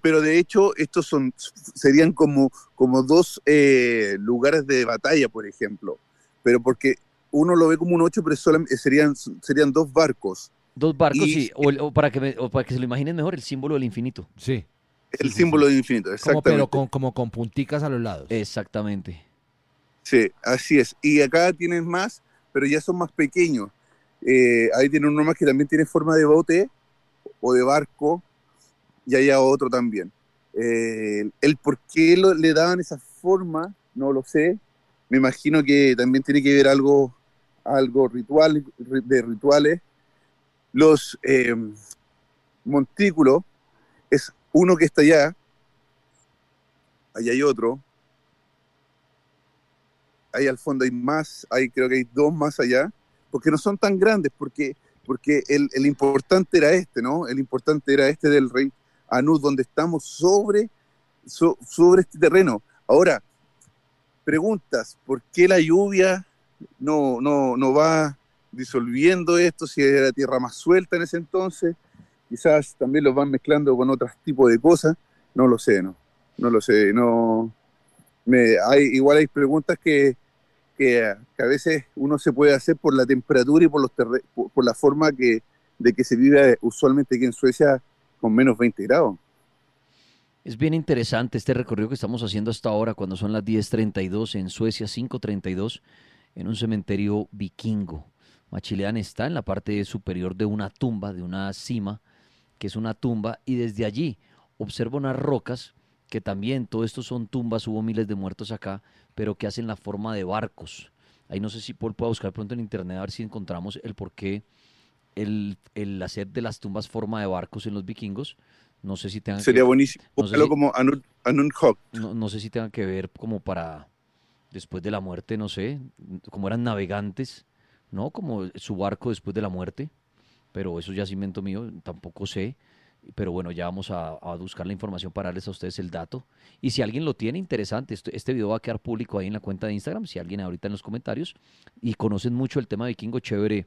pero de hecho, estos son serían como, como dos eh, lugares de batalla, por ejemplo. Pero porque uno lo ve como un ocho, pero serían, serían dos barcos. Dos barcos, sí. O, para que para que se lo imaginen mejor, el símbolo del infinito. Sí. El símbolo del infinito, exactamente. Como, pero con, como con punticas a los lados. Exactamente. Sí, así es. Y acá tienes más, pero ya son más pequeños. Eh, ahí tiene uno más que también tiene forma de bote o de barco, y hay otro también. Eh, el por qué le daban esa forma, no lo sé. Me imagino que también tiene que ver algo, algo ritual, de rituales. Los eh, montículos es uno que está allá, allá hay otro, ahí al fondo hay más, hay, creo que hay dos más allá, porque no son tan grandes, porque, porque el, el importante era este, ¿no? El importante era este del rey Anú, donde estamos sobre, sobre este terreno. Ahora, preguntas, ¿por qué la lluvia no, no, no va disolviendo esto? Si era tierra más suelta en ese entonces, quizás también lo van mezclando con otros tipos de cosas, no lo sé, no, no lo sé, no, hay, igual hay preguntas que, que, a veces uno se puede hacer por la temperatura y por, los por, la forma que, de que se vive usualmente aquí en Suecia con menos 20 grados. Es bien interesante este recorrido que estamos haciendo hasta ahora, cuando son las 10.32 en Suecia, 5.32, en un cementerio vikingo. Machilean está en la parte superior de una tumba, de una cima, que es una tumba, y desde allí observo unas rocas que también, todo esto son tumbas, hubo miles de muertos acá, pero que hacen la forma de barcos. Ahí no sé si puede buscar pronto en internet a ver si encontramos el por qué el, hacer de las tumbas forma de barcos en los vikingos. No sé si tenga Sería buenísimo. No como Anun, no, no sé si tenga que ver como para después de la muerte, no sé, como eran navegantes, ¿no? Como su barco después de la muerte. Pero eso ya es invento mío, tampoco sé. Pero bueno, ya vamos a, buscar la información para darles a ustedes el dato. Y si alguien lo tiene, interesante, este, este, video va a quedar público ahí en la cuenta de Instagram, si alguien ahorita en los comentarios, y conocen mucho el tema vikingo, chévere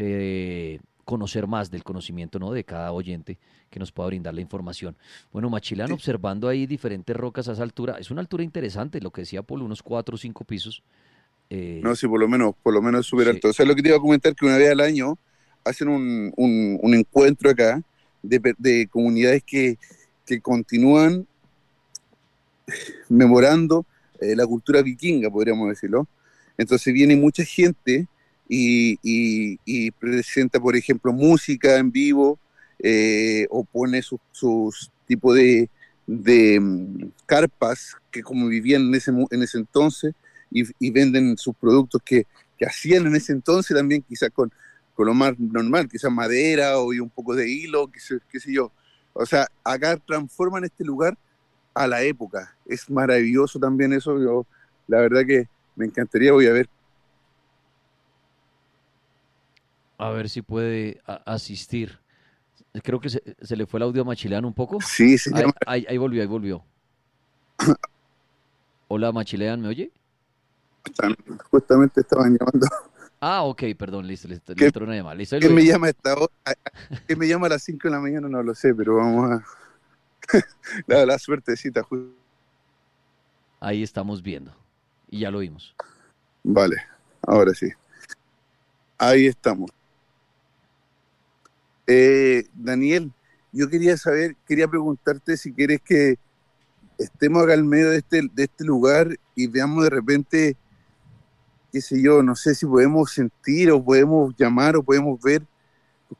eh, conocer más del conocimiento ¿no? de cada oyente que nos pueda brindar la información. Bueno, Machilán, observando ahí diferentes rocas a esa altura, es una altura interesante, lo que decía por unos cuatro o cinco pisos. Eh, no, sí, por lo menos, por lo menos súper alto. O sea, lo que te iba a comentar que una vez al año hacen un, un, encuentro acá de, de comunidades que, que, continúan memorando eh, la cultura vikinga, podríamos decirlo. Entonces viene mucha gente y, presenta, por ejemplo, música en vivo eh, o pone sus, tipos de, mm, carpas que como vivían en ese, en ese entonces y, venden sus productos que, hacían en ese entonces también quizás con, con lo más normal, quizás madera o un poco de hilo, qué sé, qué sé yo. O sea, acá transforman este lugar a la época. Es maravilloso también eso. Yo, la verdad que me encantaría, voy a ver A ver si puede asistir. Creo que se, le fue el audio a Machileano un poco. Sí, sí. Ahí, ahí, volvió, ahí volvió. Hola, Machilean, ¿me oye? Justamente estaban llamando. Ah, ok, perdón, listo, listo, ¿Qué, una llamada. Listo, ¿Qué me llama esta hora? ¿Qué me llama a las 5 de la mañana? No lo sé, pero vamos a... la, la suertecita. Ahí estamos viendo. Y ya lo vimos. Vale, ahora sí. Ahí estamos. Eh, Daniel, yo quería saber, quería preguntarte si quieres que estemos acá al medio de este, de este lugar y veamos de repente, qué sé yo, no sé si podemos sentir o podemos llamar o podemos ver,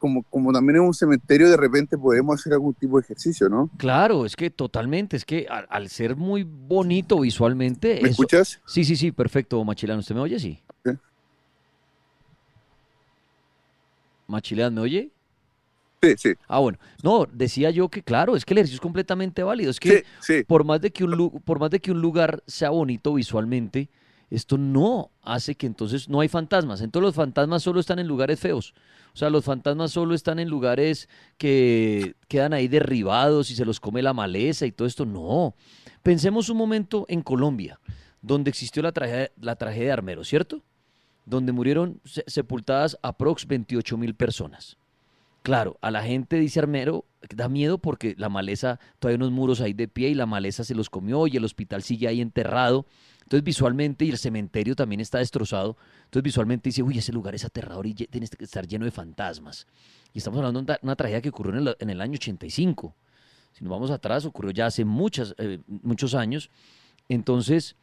como, como también en un cementerio de repente podemos hacer algún tipo de ejercicio, ¿no? Claro, es que totalmente, es que al, ser muy bonito visualmente... ¿Me escuchas? Sí, sí, sí, perfecto, Machilano, ¿usted me oye? Sí. Machilán, ¿me oye? Sí, sí. Ah, bueno. No, decía yo que claro, es que el ejercicio es completamente válido. Es que Por, más de que un, por más de que un lugar sea bonito visualmente, esto no hace que entonces no hay fantasmas. Entonces los fantasmas solo están en lugares feos. O sea, los fantasmas solo están en lugares que quedan ahí derribados y se los come la maleza y todo esto. No. Pensemos un momento en Colombia, donde existió la tragedia, la tragedia de Armero, ¿cierto? Donde murieron sepultadas aprox 28 mil personas Claro, a la gente, dice Armero, da miedo porque la maleza, todavía hay unos muros ahí de pie y la maleza se los comió y el hospital sigue ahí enterrado. Entonces visualmente, y el cementerio también está destrozado, entonces visualmente dice, uy, ese lugar es aterrador y tiene que estar lleno de fantasmas. Y estamos hablando de una tragedia que ocurrió en el, año 85. Si nos vamos atrás, ocurrió ya hace muchas, eh, muchos años. Entonces,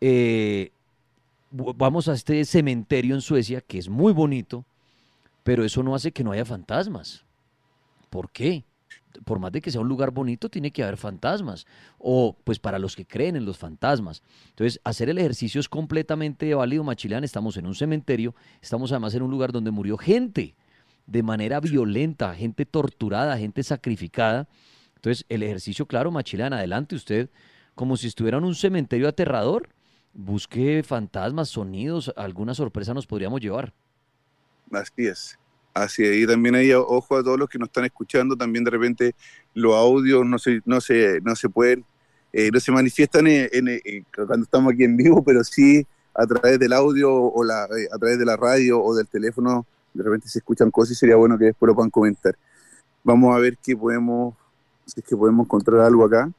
eh, vamos a este cementerio en Suecia, que es muy bonito, pero eso no hace que no haya fantasmas. ¿Por qué? Por más de que sea un lugar bonito, tiene que haber fantasmas. O, pues, para los que creen en los fantasmas. Entonces, hacer el ejercicio es completamente válido, Machilán. Estamos en un cementerio, estamos además en un lugar donde murió gente de manera violenta, gente torturada, gente sacrificada. Entonces, el ejercicio, claro, Machilán, adelante usted, como si estuviera en un cementerio aterrador, busque fantasmas, sonidos, alguna sorpresa nos podríamos llevar. Así es. Así es. Y también hay ojo a todos los que nos están escuchando, también de repente los audios no se, no se, no se pueden, eh, no se manifiestan cuando estamos aquí en vivo, pero sí a través del audio o la, eh, a través de la radio o del teléfono, de repente se escuchan cosas y sería bueno que después lo puedan comentar. Vamos a ver qué podemos, si es que podemos encontrar algo acá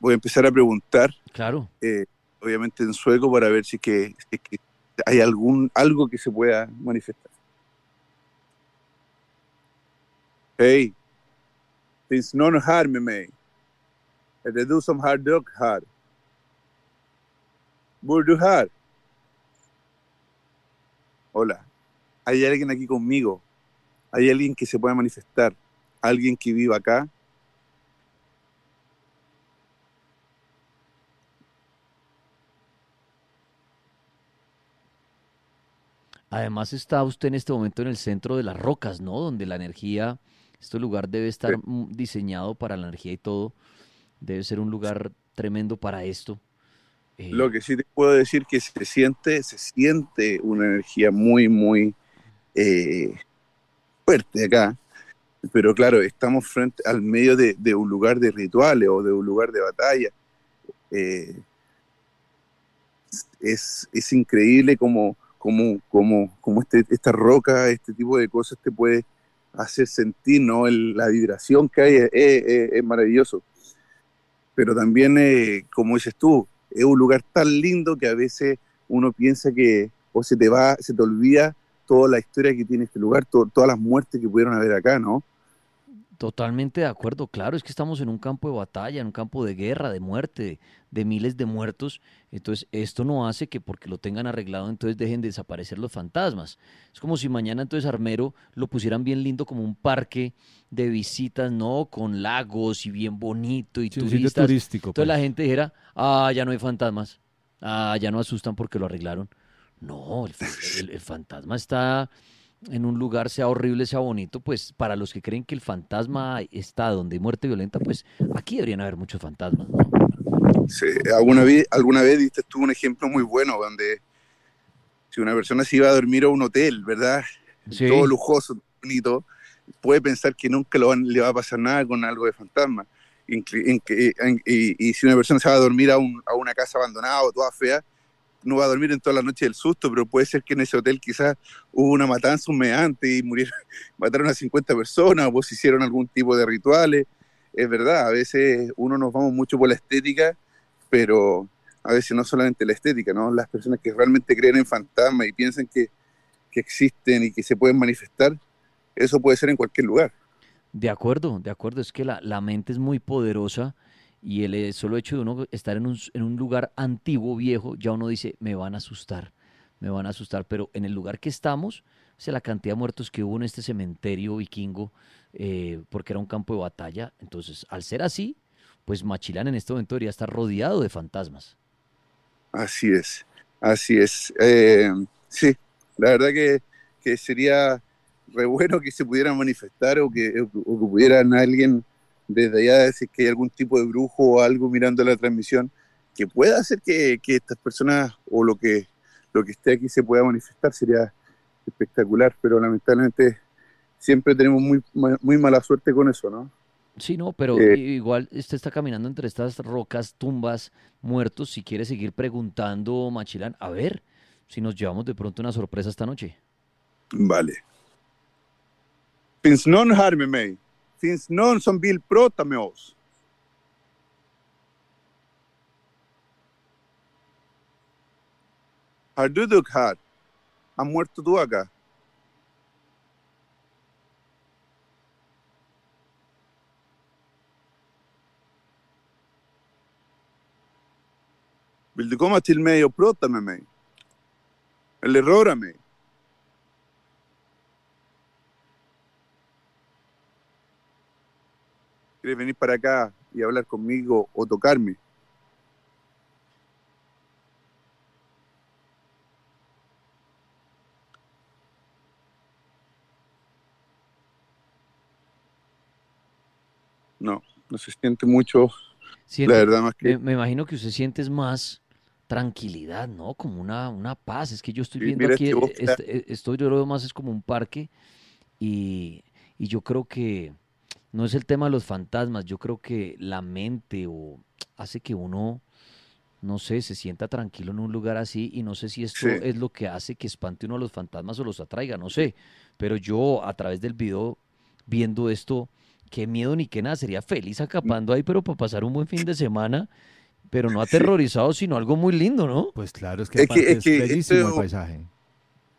voy a empezar a preguntar. Claro. Eh, obviamente en sueco para ver si que, que hay algún algo que se pueda manifestar. Hey, finns någon här med mig? Är det du som har dök här? Bor du här? Hola, hay alguien aquí conmigo. Hay alguien que se pueda manifestar. Alguien que viva acá Además está usted en este momento en el centro de las rocas, ¿no? Donde la energía, este lugar debe estar diseñado para la energía y todo. Debe ser un lugar tremendo para esto. Eh, Lo que sí te puedo decir que se siente, se siente una energía muy, muy eh, fuerte acá. Pero claro, estamos frente al medio de, un lugar de rituales o de un lugar de batalla. Eh, es, es increíble como cómo, cómo, cómo este, esta roca, este tipo de cosas te puede hacer sentir, ¿no? la vibración que hay es, maravilloso. Pero también, eh, como dices tú, es un lugar tan lindo que a veces uno piensa que o se te va, se te olvida toda la historia que tiene este lugar, todas las muertes que pudieron haber acá, ¿no? Totalmente de acuerdo, claro, es que estamos en un campo de batalla, en un campo de guerra, de muerte, de, miles de muertos. Entonces, esto no hace que porque lo tengan arreglado, entonces dejen de desaparecer los fantasmas. Es como si mañana entonces Armero lo pusieran bien lindo como un parque de visitas, ¿no? Con lagos y bien bonito y turistas. turístico. Entonces la pues. gente dijera, ah, ya no hay fantasmas, ah, ya no asustan porque lo arreglaron. No, el fantasma está en un lugar, sea horrible, sea bonito, pues para los que creen que el fantasma está donde hay muerte violenta, pues aquí deberían haber muchos fantasmas, ¿no? Sí, alguna vez, alguna vez diste tú un ejemplo muy bueno donde si una persona se iba a dormir a un hotel, ¿verdad? Todo lujoso, bonito, puede pensar que nunca le va a pasar nada con algo de fantasma. y, si una persona se va a dormir a, a una casa abandonada o toda fea, no va a dormir en toda la noche del susto, pero puede ser que en ese hotel quizás hubo una matanza antes y murieron, mataron a 50 personas o se hicieron algún tipo de rituales. Es verdad, a veces uno nos vamos mucho por la estética, pero a veces no solamente la estética, ¿no? Las personas que realmente creen en fantasmas y piensan que, que existen y que se pueden manifestar, eso puede ser en cualquier lugar. De acuerdo, de acuerdo, es que la, la mente es muy poderosa y el eh, solo hecho de uno estar en un, en un lugar antiguo, viejo, ya uno dice, me van a asustar, me van a asustar. Pero en el lugar que estamos, o sea, la cantidad de muertos que hubo en este cementerio vikingo, eh, porque era un campo de batalla. Entonces, al ser así, pues Machilán en este momento debería estar rodeado de fantasmas. Así es, así es. Eh, sí, la verdad que, que, sería re bueno que se pudieran manifestar o que, o que pudieran alguien desde allá decir que hay algún tipo de brujo o algo mirando la transmisión que pueda hacer que, estas personas o lo que, lo que esté aquí se pueda manifestar sería espectacular, pero lamentablemente siempre tenemos muy, muy mala suerte con eso, ¿no? Sí, no, pero eh, igual usted está caminando entre estas rocas, tumbas, muertos. Si quiere seguir preguntando, Machilán, a ver si nos llevamos de pronto una sorpresa esta noche. Vale. Med mig? Finns någon som vill prata med oss? Har du dugg här? Har muerto du acá? Vill du komma till mig och prata med mig? Eller röra mig? ¿Quieres venir para acá y hablar conmigo o tocarme? No, no se siente mucho, Siente- la verdad, más que... me, me imagino que usted siente más tranquilidad, ¿no? Como una, una paz. Es que yo estoy Sí, viendo aquí, este eh, bosque. este- eh, esto yo lo veo más es como un parque y, y yo creo que no es el tema de los fantasmas, yo creo que la mente o hace que uno, no sé, se sienta tranquilo en un lugar así y no sé si esto Sí. es lo que hace que espante uno a los fantasmas o los atraiga, no sé, pero yo a través del video viendo esto, qué miedo ni qué nada, sería feliz acapando ahí, pero para pasar un buen fin de semana, pero no aterrorizado, sino algo muy lindo, ¿no? Pues claro, es que Es que- bellísimo el paisaje.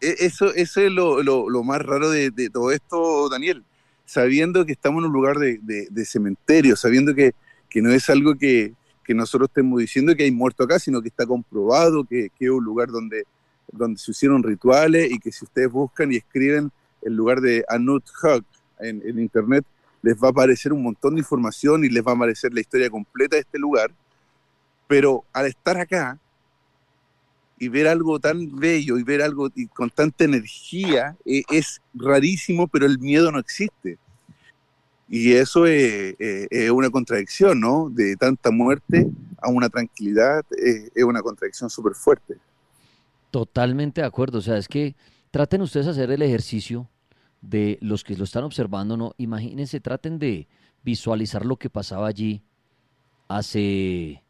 E- Eso, eso es lo, lo- lo más raro de, de todo esto, Daniel. Sabiendo que estamos en un lugar de, de- cementerio, sabiendo que, que no es algo que, que nosotros estemos diciendo que hay muerto acá, sino que está comprobado que, que es un lugar donde, donde se hicieron rituales y que si ustedes buscan y escriben el lugar de Anut Hug en, en internet, les va a aparecer un montón de información y les va a aparecer la historia completa de este lugar. Pero al estar acá, y ver algo tan bello y ver algo con tanta energía eh, es rarísimo, pero el miedo no existe. Y eso es, eh, es una contradicción, ¿no? De tanta muerte a una tranquilidad, eh, es una contradicción súper fuerte. Totalmente de acuerdo. O sea, es que traten ustedes de hacer el ejercicio de los que lo están observando, ¿no? Imagínense, traten de visualizar lo que pasaba allí hace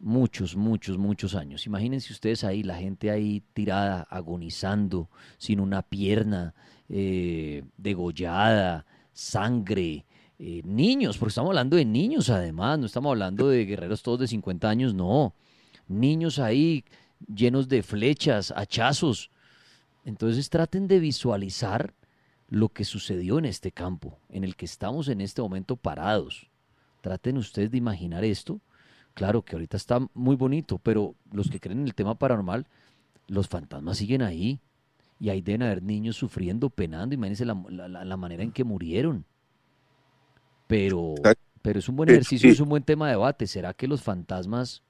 muchos, muchos, muchos años. Imagínense ustedes ahí, la gente ahí tirada, agonizando, sin una pierna, eh, degollada, sangre, eh, niños, porque estamos hablando de niños además, no estamos hablando de guerreros todos de 50 años, no. Niños ahí llenos de flechas, hachazos. Entonces traten de visualizar lo que sucedió en este campo, en el que estamos en este momento parados. Traten ustedes de imaginar esto. Claro que ahorita está muy bonito, pero los que creen en el tema paranormal, los fantasmas siguen ahí. Y ahí deben haber niños sufriendo, penando. Imagínense la, la- la- manera en que murieron. Pero, pero es un buen ejercicio, es un buen tema de debate. ¿Será que los fantasmas,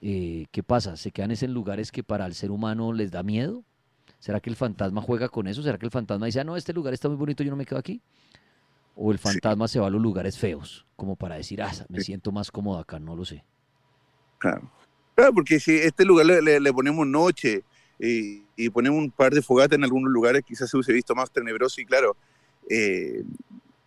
eh, qué pasa? ¿Se quedan en lugares que para el ser humano les da miedo? ¿Será que el fantasma juega con eso? ¿Será que el fantasma dice, ah, no, este lugar está muy bonito, yo no me quedo aquí? ¿O el Sí. fantasma se va a los lugares feos, como para decir, ah, me Sí. siento más cómodo acá? No lo sé. Claro, Claro, porque si este lugar le, le- le ponemos noche y, y ponemos un par de fogatas en algunos lugares, quizás se hubiese visto más tenebroso y claro, eh,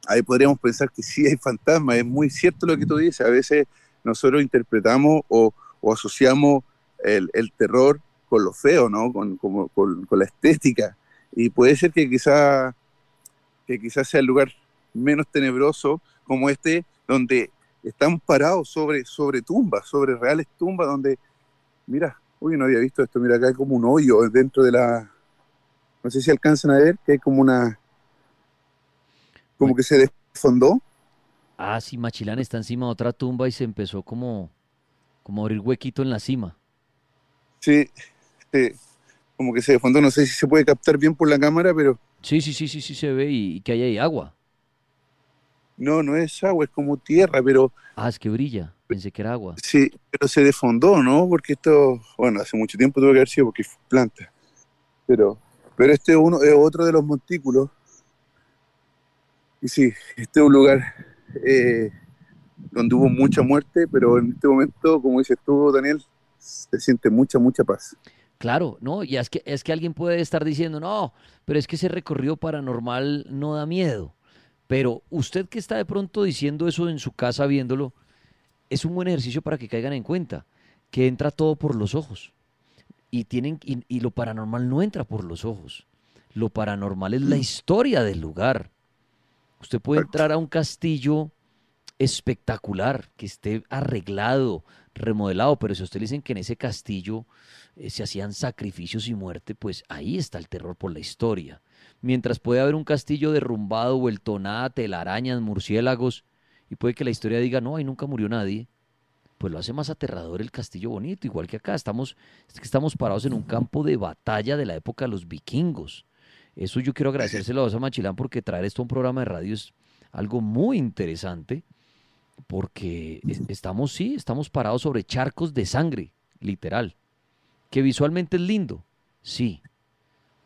ahí podríamos pensar que sí hay fantasmas. Es muy cierto lo que tú dices. A veces nosotros interpretamos o, o asociamos el, el terror con lo feo, ¿no? Con, como- con- con la estética. Y puede ser que quizás que quizás sea el lugar menos tenebroso como este, donde están parados sobre, sobre tumbas, sobre reales tumbas, donde, mira, uy, no había visto esto, mira, acá hay como un hoyo dentro de la, no sé si alcanzan a ver, que hay como una, como que se desfondó. Ah, sí, Machilán está encima de otra tumba y se empezó como, como a abrir huequito en la cima. Sí, sí, como que se desfondó, no sé si se puede captar bien por la cámara, pero Sí, sí, sí, sí, sí se ve y, y que hay ahí agua. No, no es agua, es como tierra, pero Ah, es que brilla. Pensé que era agua. sí, pero se desfondó, ¿no? Porque esto, bueno, hace mucho tiempo tuvo que haber sido porque fue planta. Pero, pero este es uno, es otro de los montículos. Y sí, este es un lugar eh, donde hubo mucha muerte, pero en este momento, como dices tú, Daniel, se siente mucha, mucha paz. Claro, no, y es que, es que alguien puede estar diciendo, no, pero es que ese recorrido paranormal no da miedo. Pero usted que está de pronto diciendo eso en su casa viéndolo, es un buen ejercicio para que caigan en cuenta que entra todo por los ojos. Y, tienen, y, y lo paranormal no entra por los ojos. Lo paranormal es la historia del lugar. Usted puede entrar a un castillo espectacular, que esté arreglado, remodelado, pero si a usted le dicen que en ese castillo eh, se hacían sacrificios y muerte, pues ahí está el terror por la historia. Mientras puede haber un castillo derrumbado, vuelto nada, telarañas, murciélagos, y puede que la historia diga, no, ahí nunca murió nadie, pues lo hace más aterrador el castillo bonito, igual que acá. Estamos, es que estamos parados en un campo de batalla de la época de los vikingos. Eso yo quiero agradecérselo a Osa Machilán porque traer esto a un programa de radio es algo muy interesante porque estamos, sí, estamos parados sobre charcos de sangre, literal, que visualmente es lindo, sí,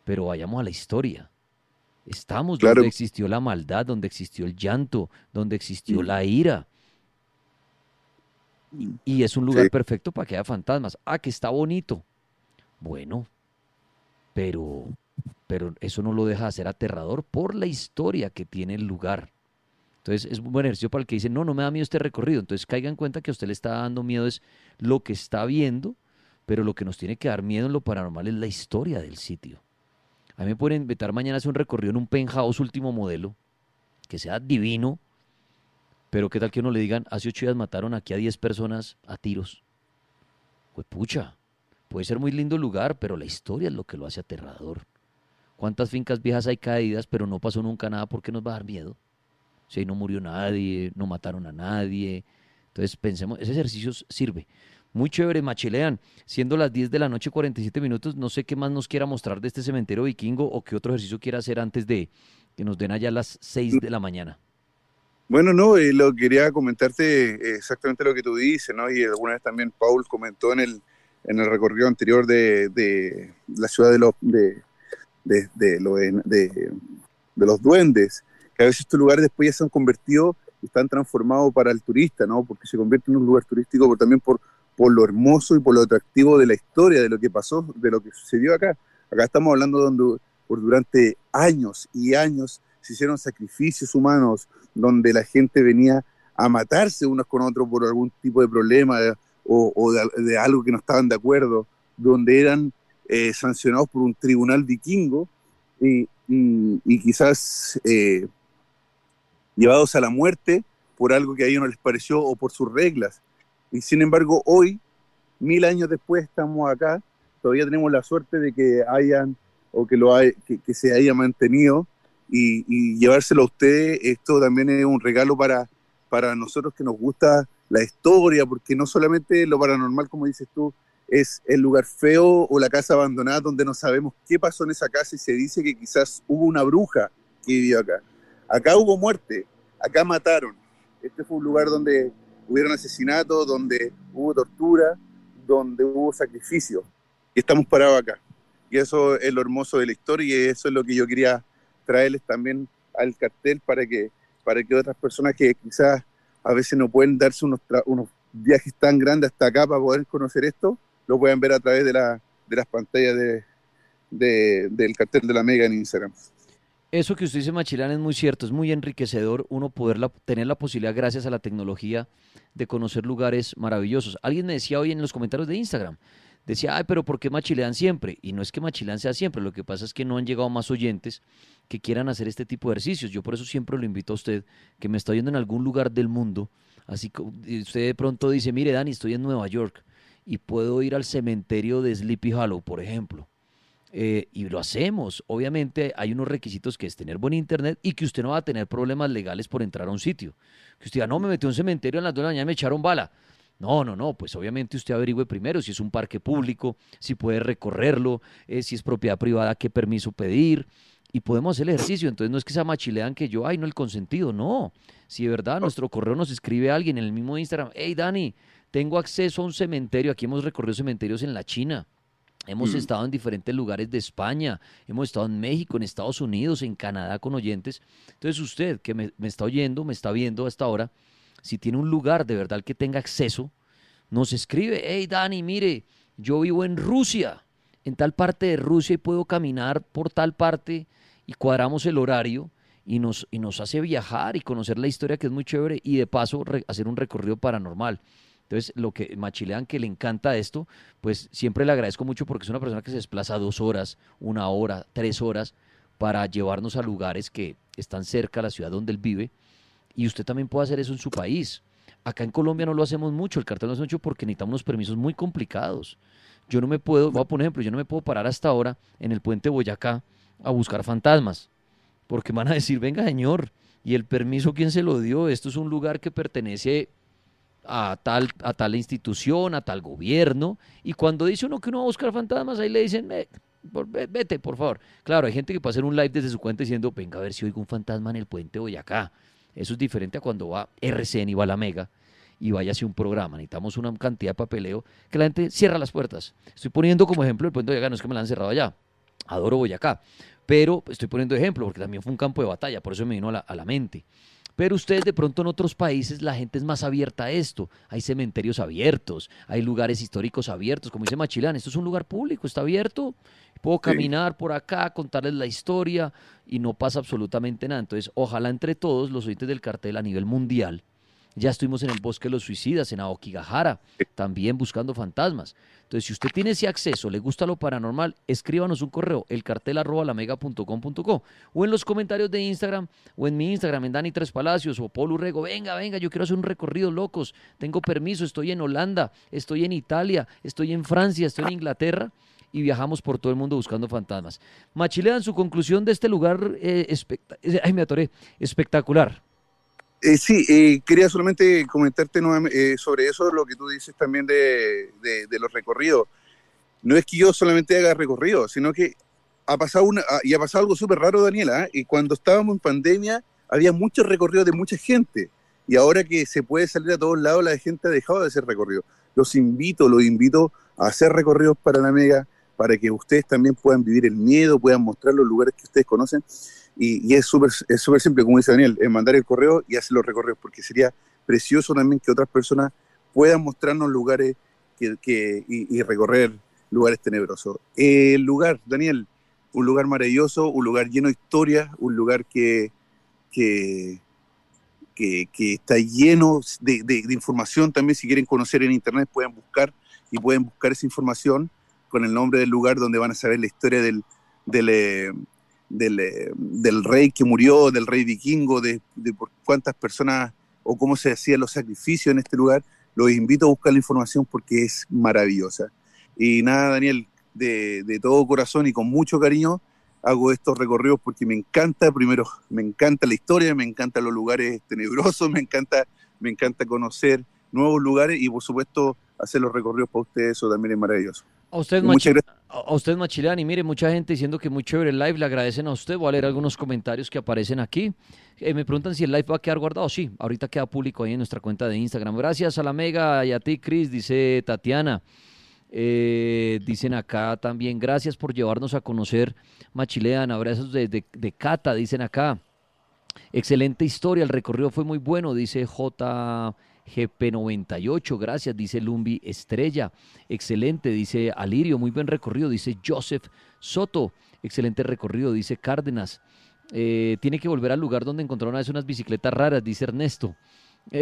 pero vayamos a la historia. Estamos donde existió la maldad, donde existió el llanto, donde existió mm. la ira. Y, es un lugar perfecto para que haya fantasmas. Ah, que está bonito. Bueno, pero, pero eso no lo deja de ser aterrador por la historia que tiene el lugar. Entonces es un buen ejercicio para el que dice, no, no me da miedo este recorrido. Entonces caiga en cuenta que a usted le está dando miedo es lo que está viendo, pero lo que nos tiene que dar miedo en lo paranormal es la historia del sitio. A mí me pueden invitar mañana a hacer un recorrido en un penthouse último modelo, que sea divino, pero qué tal que uno le digan, hace ocho días mataron aquí a diez personas a tiros. Pues pucha, puede ser muy lindo lugar, pero la historia es lo que lo hace aterrador. ¿Cuántas fincas viejas hay caídas, pero no pasó nunca nada? ¿Por qué nos va a dar miedo? Si ahí no murió nadie, no mataron a nadie. Entonces pensemos, ese ejercicio sirve. Muy chévere, machilean. Siendo las 10 de la noche, 47 minutos, no sé qué más nos quiera mostrar de este cementerio vikingo o qué otro ejercicio quiera hacer antes de que nos den allá las 6 de la mañana. Bueno, no, eh, lo quería comentarte exactamente lo que tú dices, ¿no? Y alguna vez también Paul comentó en el, en el recorrido anterior de, de la ciudad de los, de, de, los duendes, que a veces estos lugares después ya se han convertido, están transformados para el turista, ¿no? Porque se convierte en un lugar turístico pero también por, por lo hermoso y por lo atractivo de la historia, de lo que pasó, de lo que sucedió acá. Acá estamos hablando donde por durante años y años se hicieron sacrificios humanos, donde la gente venía a matarse unos con otros por algún tipo de problema o, de, algo que no estaban de acuerdo, donde eran eh, sancionados por un tribunal vikingo y, quizás eh, llevados a la muerte por algo que a ellos no les pareció o por sus reglas. Y sin embargo, hoy, mil años después, estamos acá, todavía tenemos la suerte de que hayan o que, lo que, se haya mantenido y, llevárselo a ustedes, esto también es un regalo para, para nosotros que nos gusta la historia, porque no solamente lo paranormal, como dices tú, es el lugar feo o la casa abandonada donde no sabemos qué pasó en esa casa y se dice que quizás hubo una bruja que vivió acá. Acá hubo muerte, acá mataron. Este fue un lugar donde hubieron asesinatos, donde hubo tortura, donde hubo sacrificio. Y estamos parados acá. Y eso es lo hermoso de la historia y eso es lo que yo quería traerles también al cartel para que, para que otras personas que quizás a veces no pueden darse unos, viajes tan grandes hasta acá para poder conocer esto, lo puedan ver a través de, de las pantallas de, del cartel de la Mega en Instagram. Eso que usted dice, Machilán, es muy cierto, es muy enriquecedor uno poder tener la posibilidad, gracias a la tecnología, de conocer lugares maravillosos. Alguien me decía hoy en los comentarios de Instagram, decía, ay, pero ¿por qué Machilean siempre? Y no es que Machilean sea siempre, lo que pasa es que no han llegado más oyentes que quieran hacer este tipo de ejercicios. Yo por eso siempre lo invito a usted, que me está oyendo en algún lugar del mundo, así que usted de pronto dice, mire, Dani, estoy en Nueva York y puedo ir al cementerio de Sleepy Hollow, por ejemplo eh, y lo hacemos. Obviamente hay unos requisitos que es tener buen internet y que usted no va a tener problemas legales por entrar a un sitio. Que usted diga, no, me metí a un cementerio en las 2 de la mañana y me echaron bala. No, no, no, pues obviamente usted averigüe primero si es un parque público, si puede recorrerlo, eh, si es propiedad privada, qué permiso pedir. Y podemos hacer el ejercicio. Entonces no es que se machilean que yo, ay, no el consentido. No. Si de verdad nuestro correo nos escribe alguien en el mismo Instagram, hey Dani, tengo acceso a un cementerio. Aquí hemos recorrido cementerios en la China Hemos mm. estado en diferentes lugares de España, hemos estado en México, en Estados Unidos, en Canadá con oyentes. Entonces usted que me, está oyendo, me está viendo hasta ahora, si tiene un lugar de verdad que tenga acceso, nos escribe, hey Dani, mire, yo vivo en Rusia, en tal parte de Rusia y puedo caminar por tal parte y cuadramos el horario y nos, y nos hace viajar y conocer la historia que es muy chévere y de paso hacer un recorrido paranormal. Entonces, lo que Machilean, que le encanta esto, pues siempre le agradezco mucho porque es una persona que se desplaza dos horas, una hora, tres horas, para llevarnos a lugares que están cerca a la ciudad donde él vive. Y usted también puede hacer eso en su país. Acá en Colombia no lo hacemos mucho, el cartel no lo mucho porque necesitamos unos permisos muy complicados. Yo no me puedo, voy a poner ejemplo, yo no me puedo parar hasta ahora en el puente Boyacá a buscar fantasmas, porque van a decir, venga señor, ¿y el permiso quién se lo dio? Esto es un lugar que pertenece a tal, a tal institución, a tal gobierno, y cuando dice uno que uno va a buscar fantasmas, ahí le dicen, vete, por favor. Claro, hay gente que puede hacer un live desde su cuenta diciendo, venga a ver si oigo un fantasma en el puente Boyacá. Eso es diferente a cuando va RCN y va a la Mega y vaya hacia un programa. Necesitamos una cantidad de papeleo que la gente cierra las puertas. Estoy poniendo como ejemplo el puente Boyacá, no es que me la han cerrado allá. Adoro Boyacá. Pero estoy poniendo ejemplo porque también fue un campo de batalla, por eso me vino a la, a la mente. Pero ustedes de pronto en otros países la gente es más abierta a esto. Hay cementerios abiertos, hay lugares históricos abiertos, como dice Machilán, esto es un lugar público, está abierto. Puedo caminar por acá, contarles la historia y no pasa absolutamente nada. Entonces, ojalá entre todos los oyentes del cartel a nivel mundial ya estuvimos en el Bosque de los Suicidas, en Aokigahara, también buscando fantasmas. Entonces, si usted tiene ese acceso, le gusta lo paranormal, escríbanos un correo, elcartel.lamega.com.co o en los comentarios de Instagram o en mi Instagram, en Dani Tres Palacios o Paul Urrego. Venga, venga, yo quiero hacer un recorrido, locos. Tengo permiso, estoy en Holanda, estoy en Italia, estoy en Francia, estoy en Inglaterra y viajamos por todo el mundo buscando fantasmas. Machilean, su conclusión de este lugar eh, ay, me atoré, espectacular. Eh, sí, eh, quería solamente comentarte nuevamente, eh, sobre eso, lo que tú dices también de, los recorridos. No es que yo solamente haga recorridos, sino que ha pasado una, ah, y ha pasado algo súper raro, Daniela, y cuando estábamos en pandemia había muchos recorridos de mucha gente, y ahora que se puede salir a todos lados, la gente ha dejado de hacer recorridos. Los invito, los invito a hacer recorridos para la Mega, para que ustedes también puedan vivir el miedo, puedan mostrar los lugares que ustedes conocen y, es súper es súper simple, como dice Daniel, es mandar el correo y hacer los recorridos, porque sería precioso también que otras personas puedan mostrarnos lugares que, y, recorrer lugares tenebrosos. El lugar, Daniel, un lugar maravilloso, un lugar lleno de historia, un lugar que, que, que, está lleno de, de, información también. Si quieren conocer en internet, pueden buscar y pueden buscar esa información con el nombre del lugar donde van a saber la historia del, del, eh, eh, del, rey que murió, del rey vikingo, de, por cuántas personas o cómo se hacían los sacrificios en este lugar, los invito a buscar la información porque es maravillosa. Y nada, Daniel, de, de todo corazón y con mucho cariño, hago estos recorridos porque me encanta, primero, me encanta la historia, me encantan los lugares tenebrosos, me encanta, me encanta conocer nuevos lugares y por supuesto hacer los recorridos para ustedes, eso también es maravilloso. A usted, a usted Machilani, mire, mucha gente diciendo que muy chévere el live, le agradecen a usted, voy a leer algunos comentarios que aparecen aquí. Eh, me preguntan si el live va a quedar guardado, sí, ahorita queda público ahí en nuestra cuenta de Instagram. Gracias a la Mega y a ti, Chris, dice Tatiana. Eh, dicen acá también, gracias por llevarnos a conocer Machilean, abrazos de, de Cata, dicen acá. Excelente historia, el recorrido fue muy bueno, dice J. GP98, gracias, dice Lumbi Estrella. Excelente, dice Alirio, muy buen recorrido, dice Joseph Soto. Excelente recorrido, dice Cárdenas. Eh, tiene que volver al lugar donde encontraron una vez unas bicicletas raras, dice Ernesto.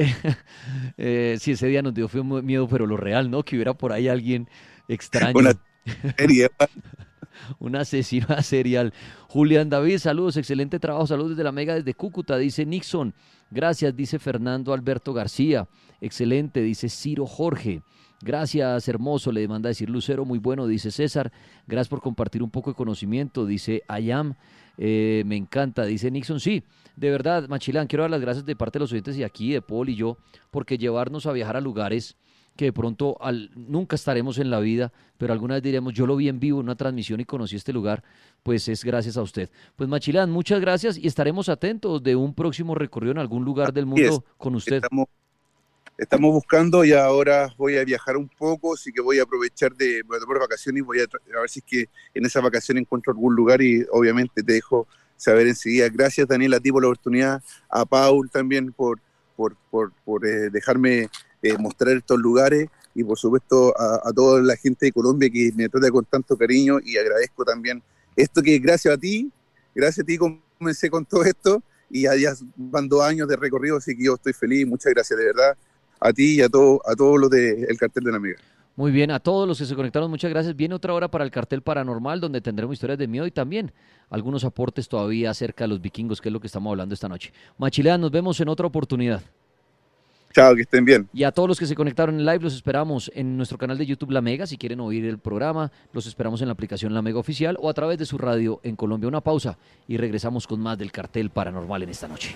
Eh, sí, ese día nos dio miedo, pero lo real, ¿no? Que hubiera por ahí alguien extraño. Una un asesino serial. Julián David, saludos, excelente trabajo, saludos desde la Mega, desde Cúcuta, dice Nixon. Gracias, dice Fernando Alberto García. Excelente, dice Ciro Jorge. Gracias, hermoso, le manda a decir Lucero, muy bueno, dice César. Gracias por compartir un poco de conocimiento, dice Ayam. Eh, me encanta, dice Nixon. Sí, de verdad, Machilán, quiero dar las gracias de parte de los oyentes y aquí, de Paul y yo, porque llevarnos a viajar a lugares que de pronto al, nunca estaremos en la vida, pero alguna vez diremos, yo lo vi en vivo en una transmisión y conocí este lugar, pues es gracias a usted. Pues Machilán, muchas gracias y estaremos atentos de un próximo recorrido en algún lugar del mundo con usted. Estamos, buscando y ahora voy a viajar un poco, así que voy a aprovechar de, voy a vacaciones y voy a, a ver si es que en esa vacación encuentro algún lugar y obviamente te dejo saber enseguida. Gracias Daniel a ti por la oportunidad, a Paul también por, por, por, por eh, dejarme eh, mostrar estos lugares y por supuesto a, toda la gente de Colombia que me trata con tanto cariño y agradezco también esto que gracias a ti, gracias a ti comencé con todo esto y ya, van dos años de recorrido, así que yo estoy feliz, muchas gracias de verdad a ti y a, todo, a todos los del cartel de la amiga. Muy bien, a todos los que se conectaron, muchas gracias. Viene otra hora para el cartel paranormal, donde tendremos historias de miedo y también algunos aportes todavía acerca de los vikingos, que es lo que estamos hablando esta noche. Machilea, nos vemos en otra oportunidad. Chao, que estén bien. Y a todos los que se conectaron en live, los esperamos en nuestro canal de YouTube La Mega. Si quieren oír el programa, los esperamos en la aplicación La Mega Oficial o a través de su radio en Colombia. Una pausa y regresamos con más del cartel paranormal en esta noche.